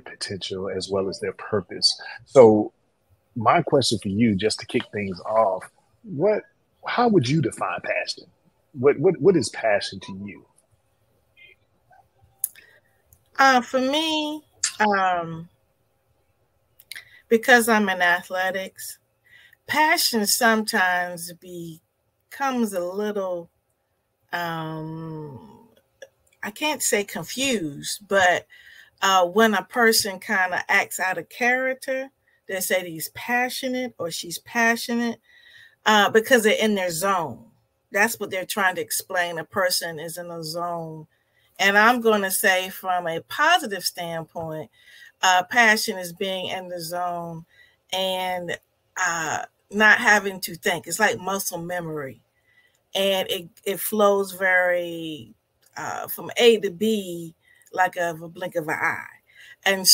potential as well as their purpose. So, my question for you, just to kick things off, what, how would you define passion? What, what, what is passion to you? Uh, for me, um, because I'm in athletics, passion sometimes becomes a little, um, I can't say confused, but uh, when a person kind of acts out of character, they say he's passionate or she's passionate uh, because they're in their zone. That's what they're trying to explain. A person is in a zone. And I'm going to say, from a positive standpoint, uh, passion is being in the zone and uh, not having to think. It's like muscle memory. And it, it flows very uh, from A to B like a, a blink of an eye. And